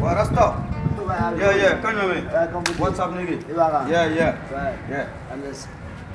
Rasta. Yeah, yeah, come with me. What's up, nigga? Yeah, yeah. Yeah. I'm just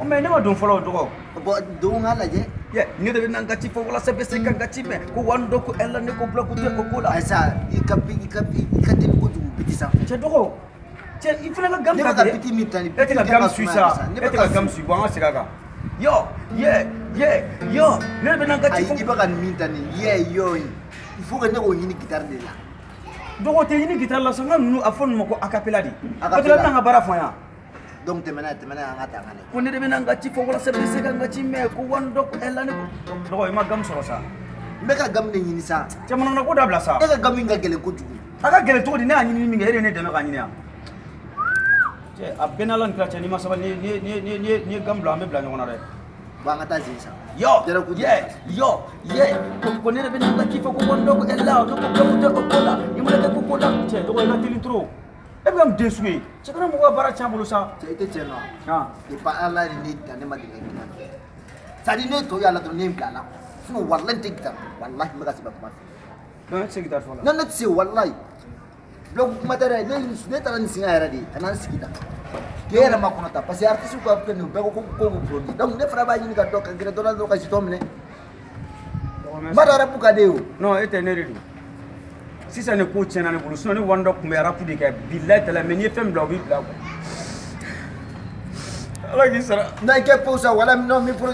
Oh, mɛ ne ma don fɔlɔ o dɔgɔ bɔn don k'a lajɛ ne de bɛ na n ka ci fɔ walasa bɛ se ka n ka ci mɛn ko wani dɔ ko ɛ la ne ko bila ko tɛ o ko la ayisa i ka i ka i ka teli kojugu biti sanfɛ cɛ dɔgɔ cɛ i fana ka gamu ka biti min ta ni e tɛ ka gamu su sa e tɛ ka gamu su bɔ an ka segin a kan yɔ yɛ yɛ yɔ ne de bɛ na n ka ci fɔ ayi i bɛ ka nin min ta nin yɛ yɔ in il faut que ne k'o ɲini gitari de la dɔgɔ tɛ ɲini gitari la sanga ninnu a fɔ ninnu ma ko acapella de o tɛ la n bɛna n ka baara fɔ yan donc tɛmɛna tɛmɛna an ka tanga ne ko ne de bɛna n ka ci fɔ walasa bɛ se ka n ka ci mɛn ko wani dɔ ɛla ne dɔgɔ i ma gamu sɔrɔ sa n bɛ ka gamu de ɲini sa jamana na ko dabila sa e ka gamu in ka gɛlɛn kojugu a ka gɛlɛn cogo di ne y'a ɲini min kɛ e de ne dɛmɛ k'a ɲini yan cɛ a bɛɛ n'ala ni kira cɛ n'i ma sabali n'i ye gamu bila an bɛ bila ɲɔgɔn na dɛ bon an ka taa zen sa yo ye yo ye ko ne de bɛna n ka ci fɔ ko wani dɔ ɛla ne ko gamu tɛ o ko la i mana kɛ ko ko la cɛ dɔgɔ i ka teli trop Ebam deswe, chikana mukwa bara chambulu sa. Chaite cheno. Ha. Ipa ala ni dane madile kina. Sadi ne to yala to nim kala. Sunu wallahi tik ta. Wallahi maga sibab ma. Nan ya, tsi gitar fola. Nan tsi wallahi. Blog madara ne ni sune tara ni singa era di. Anan sikita. Kera makuna ta. Pasi artisi ko apke ni bego ko ko ko prodi. Donc ne fraba ni ka to ka gira dona do ka sitomne. Madara buka deu. No, ete ne ridu. Si ça ne coûte sinon à on on ne voit pas de il